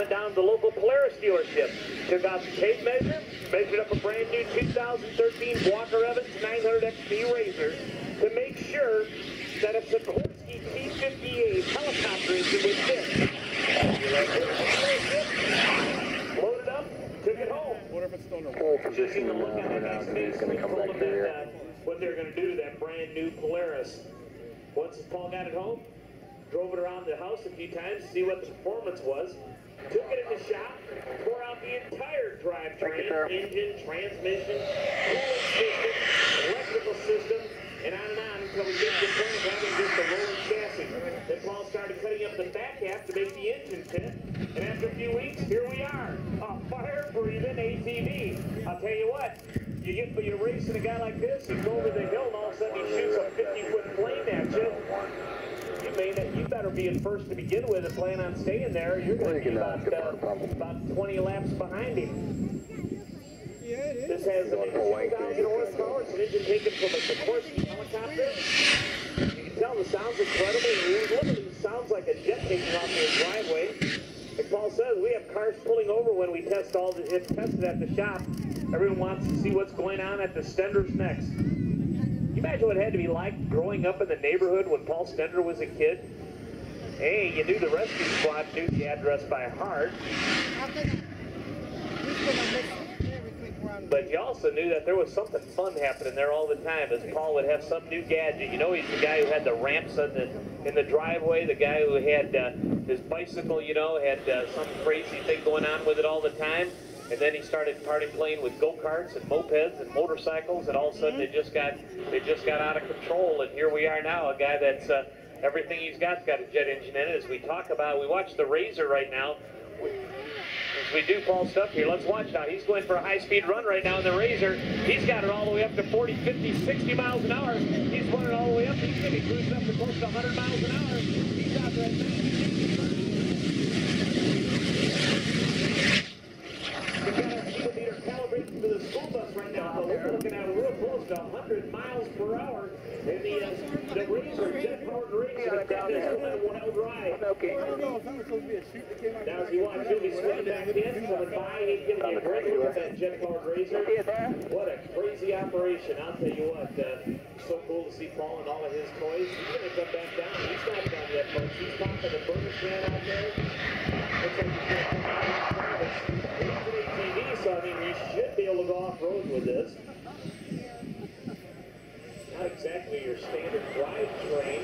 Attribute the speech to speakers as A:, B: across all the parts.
A: around the local Polaris dealership. Took out the tape measure, measured up a brand new 2013 Walker Evans 900 XP Razor to make sure that a Sikorsky T-58 helicopter engine would fit. Loaded up, took it home.
B: What if it's still in
C: Full
A: Taking
C: position uh, a
A: look at
C: right
A: that
C: now,
A: next
C: and he's
A: space,
C: going
A: we
C: to come
A: told
C: back
A: them
C: here.
A: that, what they're going to do to that brand new Polaris. Once Paul got it home, drove it around the house a few times to see what the performance was. Took it in the shop, tore out the entire
C: Thank you, sir.
A: drivetrain, engine, transmission, cooling system, electrical system, and on and on until we get to the point of having just a rolling chassis. Then Paul started cutting up the back half to make the engine fit, and after a few weeks, here we are, a fire-breathing ATV. I'll tell you what, you get you're racing a guy like this, you go over the hill, and all of a sudden he shoots a 50-foot flame at you. You may not, you better be in first to begin with and plan on staying there. You're going to be about,
C: can, uh,
A: uh,
C: get part of
A: about 20 laps behind him.
B: Yeah,
A: This has an
C: Going white
A: 2,000 horsepower. It's an engine taken from a Sikorsky helicopter. You can tell the sound's incredible. It literally sounds like a jet taking off your driveway. Like Paul says, we have cars pulling over when we test all the, it's tested at the shop. Everyone wants to see what's going on at the Stenders next. Can you imagine what it had to be like growing up in the neighborhood when Paul Stender was a kid? Hey, you knew the rescue squad knew the address by heart. But you also knew that there was something fun happening there all the time. As Paul would have some new gadget. You know, he's the guy who had the ramps in the in the driveway. The guy who had uh, his bicycle. You know, had uh, some crazy thing going on with it all the time. And then he started started playing with go karts and mopeds and motorcycles. And all of a sudden, they just got they just got out of control. And here we are now, a guy that's uh, everything he's got's got a jet engine in it. As we talk about, we watch the Razor right now. We, as we do Paul stuff here, let's watch now. He's going for a high-speed run right now in the Razor. He's got it all the way up to 40, 50, 60 miles an hour. He's running all the way up. He's going to be cruising up to close to 100 miles an hour. He's out there at 90, 60 We've got our speedometer calibrated to the school bus right now, so we're looking at real close to 100 miles per hour in the, uh, the Razor, jet-powered Razor. That is a wild ride.
C: Okay.
B: I don't know if that was supposed to be a shoot that came out.
A: Now, as you watch, he'll be swinging back in, coming by, he's giving you a great look at that jet-powered Razor. What a crazy operation. I'll tell you what, uh, so cool to see Paul and all of his toys. He's going to come back down. He's not done yet, folks. He's talking to Burger Can out there. Looks like he's going to come out of us. An ATV, so I mean, he should be able to go off-road with this. Not exactly your standard drivetrain.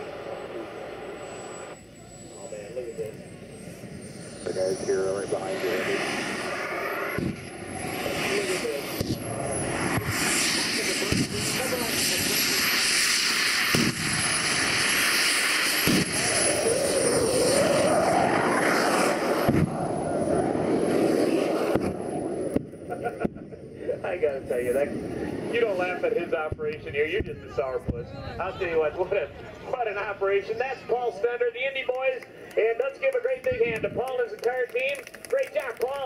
A: Oh, man, look at this.
C: The guy's here right behind you, Andy.
A: Look at this. I gotta tell you that you don't laugh at his operation here. You're just a sourpuss. I'll tell you what. What a what an operation. That's Paul Stender, the Indy Boys, and let's give a great big hand to Paul and his entire team. Great job, Paul.